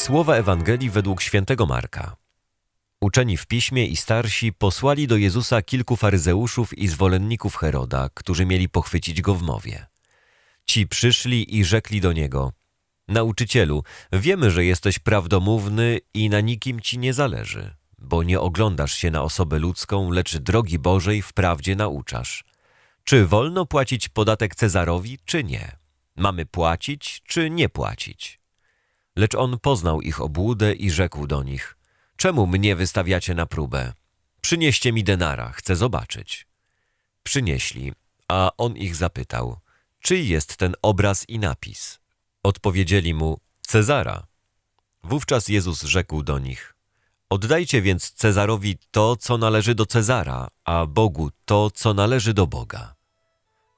Słowa Ewangelii według świętego Marka. Uczeni w piśmie i starsi posłali do Jezusa kilku faryzeuszów i zwolenników Heroda, którzy mieli pochwycić go w mowie. Ci przyszli i rzekli do niego: Nauczycielu, wiemy, że jesteś prawdomówny i na nikim ci nie zależy, bo nie oglądasz się na osobę ludzką, lecz drogi Bożej wprawdzie nauczasz. Czy wolno płacić podatek Cezarowi, czy nie? Mamy płacić, czy nie płacić? Lecz on poznał ich obłudę i rzekł do nich: Czemu mnie wystawiacie na próbę? Przynieście mi denara, chcę zobaczyć. Przynieśli, a on ich zapytał: Czyj jest ten obraz i napis? Odpowiedzieli mu: Cezara. Wówczas Jezus rzekł do nich: Oddajcie więc Cezarowi to, co należy do Cezara, a Bogu to, co należy do Boga.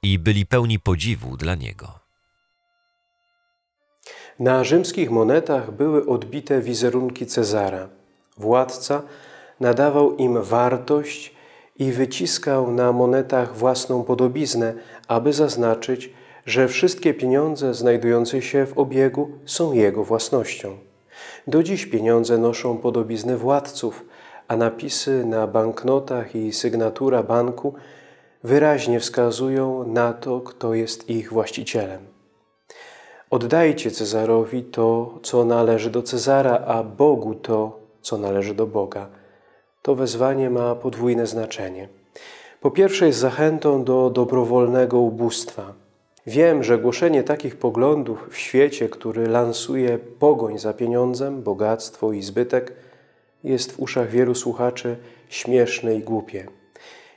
I byli pełni podziwu dla niego. Na rzymskich monetach były odbite wizerunki Cezara. Władca nadawał im wartość i wyciskał na monetach własną podobiznę, aby zaznaczyć, że wszystkie pieniądze znajdujące się w obiegu są jego własnością. Do dziś pieniądze noszą podobizny władców, a napisy na banknotach i sygnatura banku wyraźnie wskazują na to, kto jest ich właścicielem. Oddajcie Cezarowi to, co należy do Cezara, a Bogu to, co należy do Boga. To wezwanie ma podwójne znaczenie. Po pierwsze jest zachętą do dobrowolnego ubóstwa. Wiem, że głoszenie takich poglądów w świecie, który lansuje pogoń za pieniądzem, bogactwo i zbytek, jest w uszach wielu słuchaczy śmieszne i głupie.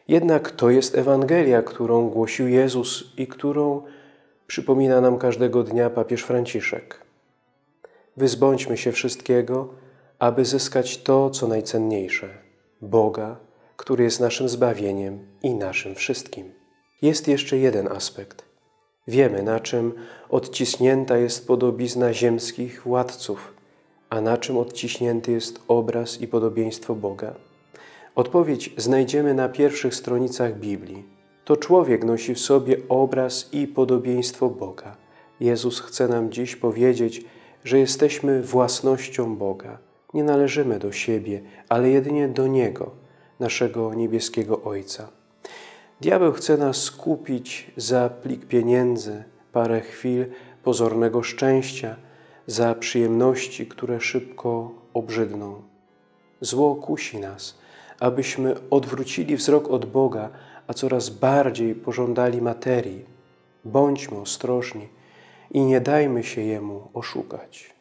Jednak to jest Ewangelia, którą głosił Jezus i którą przypomina nam każdego dnia papież Franciszek. Wyzbądźmy się wszystkiego, aby zyskać to, co najcenniejsze Boga, który jest naszym zbawieniem i naszym wszystkim. Jest jeszcze jeden aspekt. Wiemy, na czym odciśnięta jest podobizna ziemskich władców, a na czym odciśnięty jest obraz i podobieństwo Boga. Odpowiedź znajdziemy na pierwszych stronicach Biblii to człowiek nosi w sobie obraz i podobieństwo Boga. Jezus chce nam dziś powiedzieć, że jesteśmy własnością Boga. Nie należymy do siebie, ale jedynie do Niego, naszego niebieskiego Ojca. Diabeł chce nas skupić za plik pieniędzy, parę chwil pozornego szczęścia, za przyjemności, które szybko obrzydną. Zło kusi nas, abyśmy odwrócili wzrok od Boga, a coraz bardziej pożądali materii. Bądźmy ostrożni i nie dajmy się Jemu oszukać.